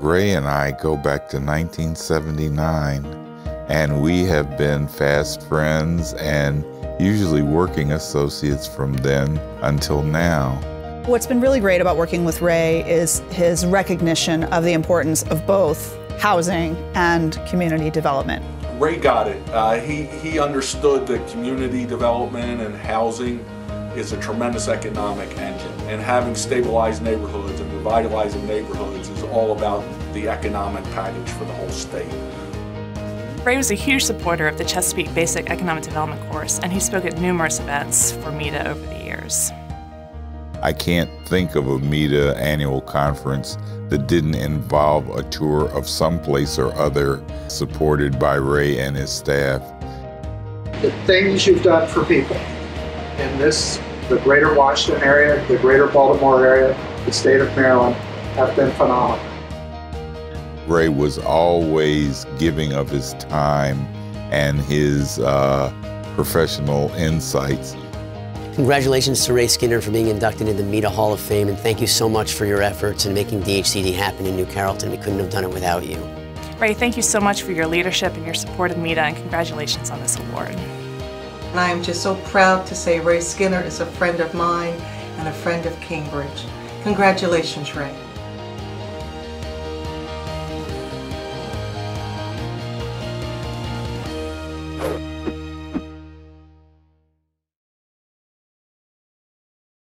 Ray and I go back to 1979, and we have been fast friends and usually working associates from then until now. What's been really great about working with Ray is his recognition of the importance of both housing and community development. Ray got it. Uh, he, he understood that community development and housing is a tremendous economic engine. And having stabilized neighborhoods and revitalizing neighborhoods is all about the economic package for the whole state. Ray was a huge supporter of the Chesapeake Basic Economic Development course, and he spoke at numerous events for MEDA over the years. I can't think of a MEDA annual conference that didn't involve a tour of some place or other supported by Ray and his staff. The things you've done for people in this, the greater Washington area, the greater Baltimore area, the state of Maryland, have been phenomenal. Ray was always giving of his time and his uh, professional insights. Congratulations to Ray Skinner for being inducted into the MEDA Hall of Fame, and thank you so much for your efforts in making DHCD happen in New Carrollton. We couldn't have done it without you. Ray, thank you so much for your leadership and your support of MEDA, and congratulations on this award. And I am just so proud to say Ray Skinner is a friend of mine and a friend of Cambridge. Congratulations, Ray.